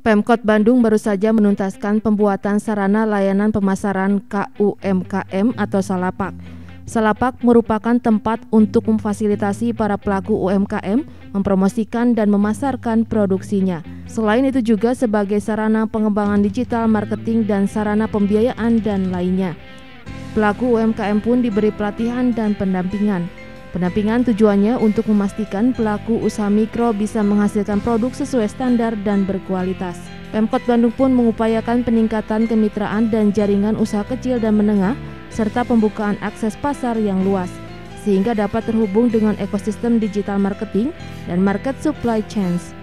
Pemkot Bandung baru saja menuntaskan pembuatan sarana layanan pemasaran KUMKM atau Salapak. Salapak merupakan tempat untuk memfasilitasi para pelaku UMKM mempromosikan dan memasarkan produksinya. Selain itu juga sebagai sarana pengembangan digital marketing dan sarana pembiayaan dan lainnya. Pelaku UMKM pun diberi pelatihan dan pendampingan. Pendampingan tujuannya untuk memastikan pelaku usaha mikro bisa menghasilkan produk sesuai standar dan berkualitas. Pemkot Bandung pun mengupayakan peningkatan kemitraan dan jaringan usaha kecil dan menengah serta pembukaan akses pasar yang luas sehingga dapat terhubung dengan ekosistem digital marketing dan market supply chains.